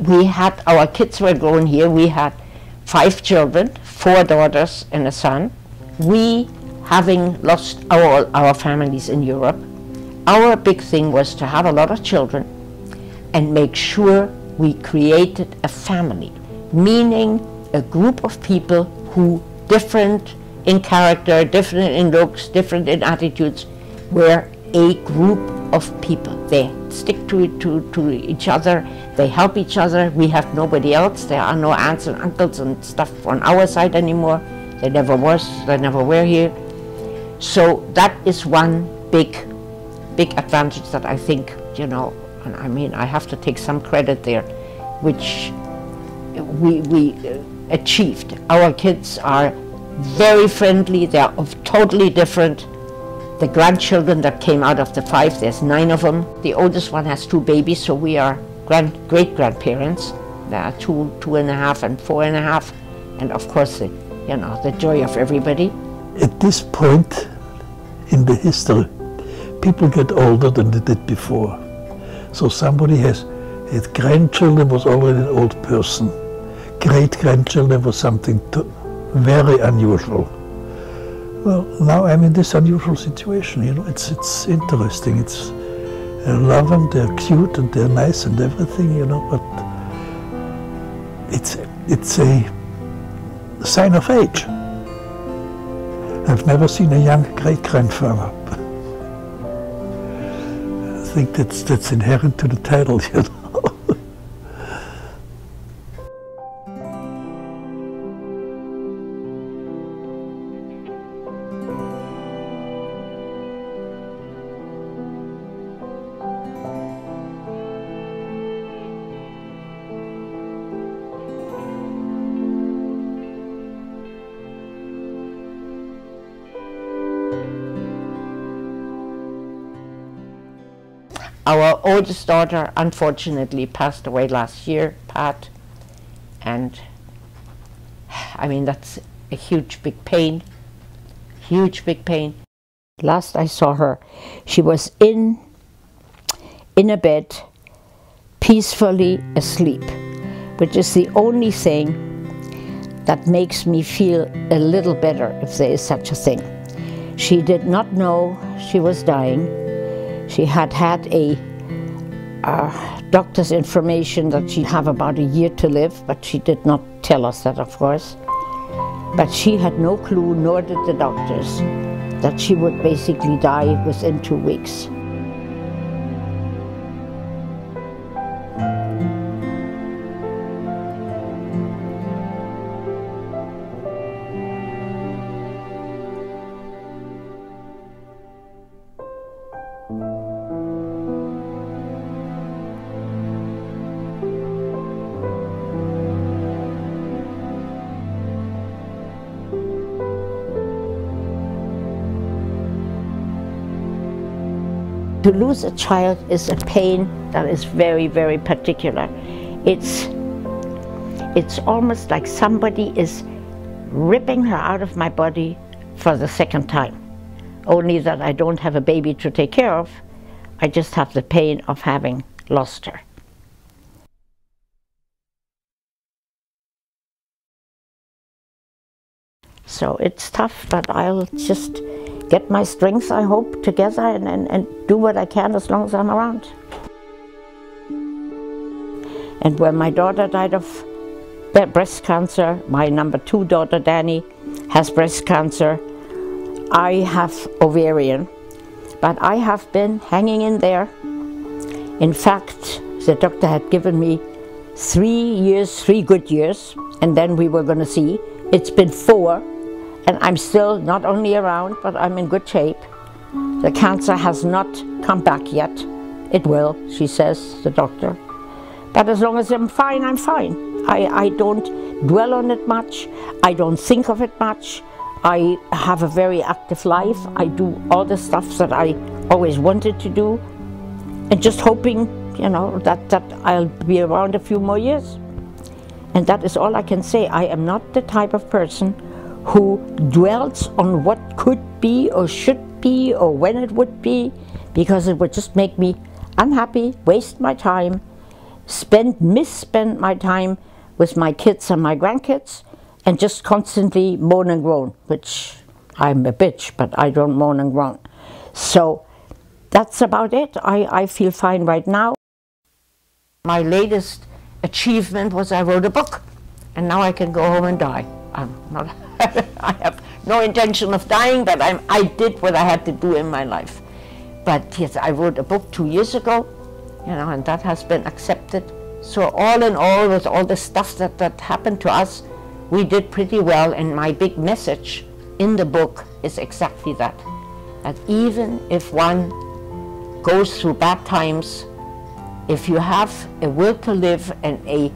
we had, our kids were grown here. We had five children, four daughters and a son. We, having lost our, our families in Europe, our big thing was to have a lot of children and make sure we created a family, meaning a group of people who different in character, different in looks, different in attitudes, were a group of people. They stick to, it to, to each other, they help each other. We have nobody else. There are no aunts and uncles and stuff on our side anymore. They never was, they never were here. So that is one big, big advantage that I think, you know, and I mean, I have to take some credit there, which we, we uh, achieved. Our kids are very friendly, they're of totally different. The grandchildren that came out of the five, there's nine of them. The oldest one has two babies, so we are grand, great grandparents. There are two, two and a half and four and a half. And of course, the, you know, the joy of everybody. At this point in the history, people get older than they did before. So somebody has, his grandchildren was already an old person. Great grandchildren was something very unusual. Well, now I'm in this unusual situation. You know, it's it's interesting. It's I love them. They're cute and they're nice and everything. You know, but it's it's a sign of age. I've never seen a young great grandfather. I think that's that's inherent to the title. You know. Our oldest daughter, unfortunately, passed away last year, Pat, and I mean, that's a huge, big pain, huge, big pain. Last I saw her, she was in, in a bed, peacefully asleep, which is the only thing that makes me feel a little better, if there is such a thing. She did not know she was dying. She had had a doctor's information that she'd have about a year to live, but she did not tell us that, of course. But she had no clue, nor did the doctors, that she would basically die within two weeks. To lose a child is a pain that is very, very particular. It's, it's almost like somebody is ripping her out of my body for the second time. Only that I don't have a baby to take care of, I just have the pain of having lost her. So it's tough, but I'll just get my strength, I hope, together and, and, and do what I can as long as I'm around. And when my daughter died of breast cancer, my number two daughter, Danny, has breast cancer. I have ovarian, but I have been hanging in there. In fact, the doctor had given me three years, three good years, and then we were going to see. It's been four, and I'm still not only around, but I'm in good shape. The cancer has not come back yet. It will, she says, the doctor. But as long as I'm fine, I'm fine. I, I don't dwell on it much. I don't think of it much. I have a very active life. I do all the stuff that I always wanted to do. And just hoping, you know, that, that I'll be around a few more years. And that is all I can say. I am not the type of person who dwells on what could be or should be or when it would be because it would just make me unhappy, waste my time. spend misspend my time with my kids and my grandkids and just constantly moan and groan, which I'm a bitch, but I don't moan and groan. So that's about it. I, I feel fine right now. My latest achievement was I wrote a book, and now I can go home and die. I'm not, I have no intention of dying, but I'm, I did what I had to do in my life. But yes, I wrote a book two years ago, you know, and that has been accepted. So all in all, with all the stuff that, that happened to us, we did pretty well, and my big message in the book is exactly that. That even if one goes through bad times, if you have a will to live and a,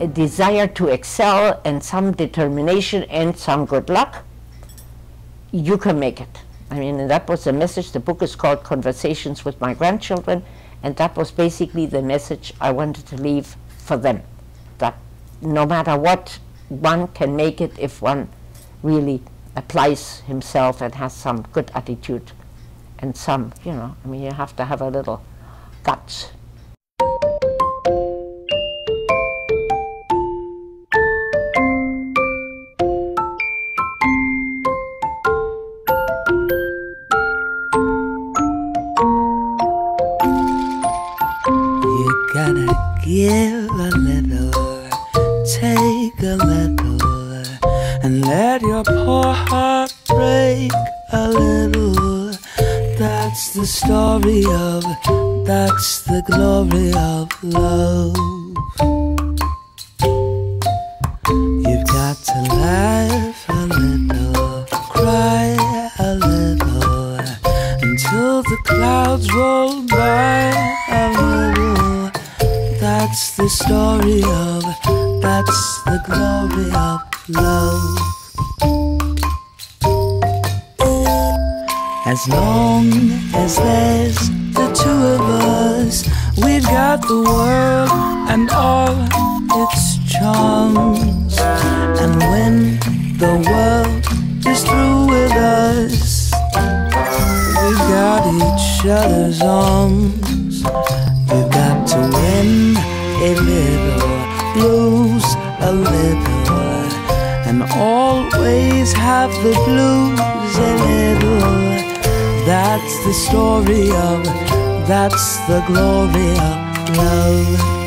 a desire to excel and some determination and some good luck, you can make it. I mean, that was the message. The book is called Conversations with My Grandchildren, and that was basically the message I wanted to leave for them. That no matter what, one can make it if one really applies himself and has some good attitude and some, you know, I mean, you have to have a little guts. Gotta give a little, take a little, and let your poor heart break a little. That's the story of, that's the glory of love. You've got to laugh a little, cry a little, until the clouds roll by a little. That's the story of, that's the glory of love. As long as there's the two of us, we've got the world and all its charms. And when the world is through with us, we've got each other's arms. A little, lose a little, and always have the blues a little. That's the story of, that's the glory of love.